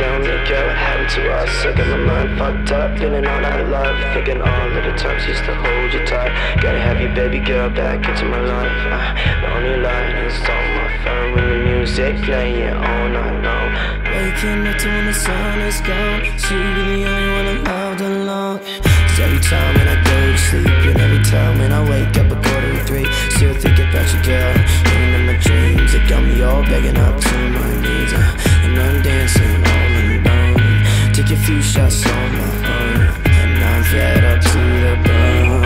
girl, what happened to us? I got my mind fucked up, feeling all out of love. Thinking all of the times used to hold you tight. Gotta have your baby girl back into my life. Uh, the only light is on my phone when the music playing all night long. Waking up to when the sun is gone. So you the only one I'm out alone. Cause every time when I go to sleep, and every time when I wake up a quarter to three, still thinking about your girl. Even in my dreams, it got me all begging up shots on my own, and I'm fed up to the bone.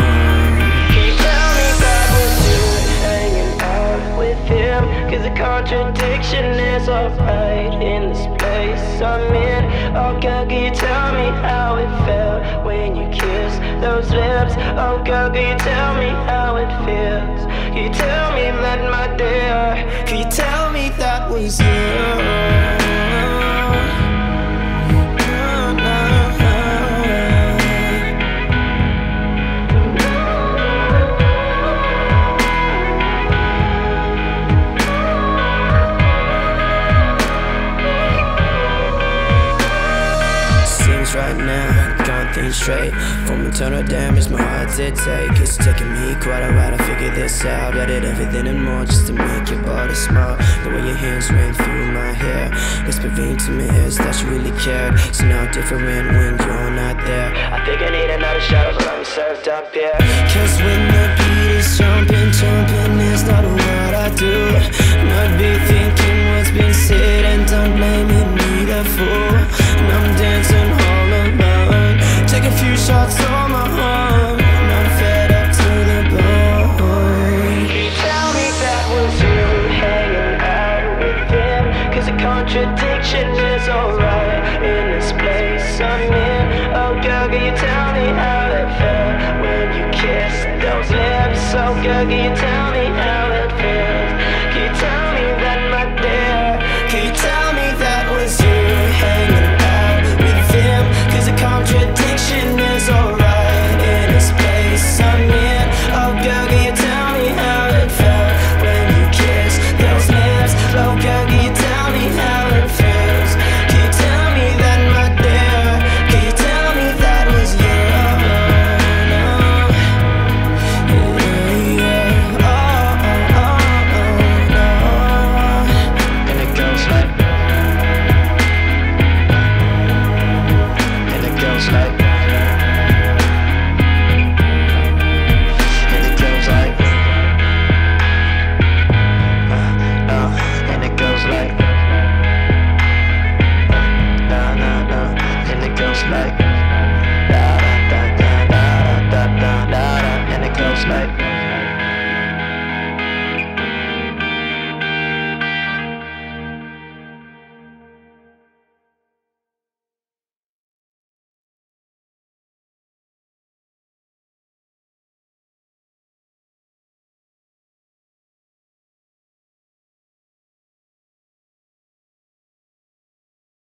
You tell me that was you hanging out with him? Cause the contradiction is alright in this place I'm in. Oh girl, can you tell me how it felt when you kissed those lips? Oh girl, can you tell me how right now, can't think straight. From internal damage, my heart did take. It's taking me quite a while to figure this out. I did everything and more just to make your body smile. The way your hands ran through my hair, whispering to me is that you really cared. It's now different when you're not there. I think I need another shot of rum served up here. Cause when contradiction is alright in this place I'm in. Oh girl, can you tell me how it felt when you kissed those lips? Oh girl, can you tell me how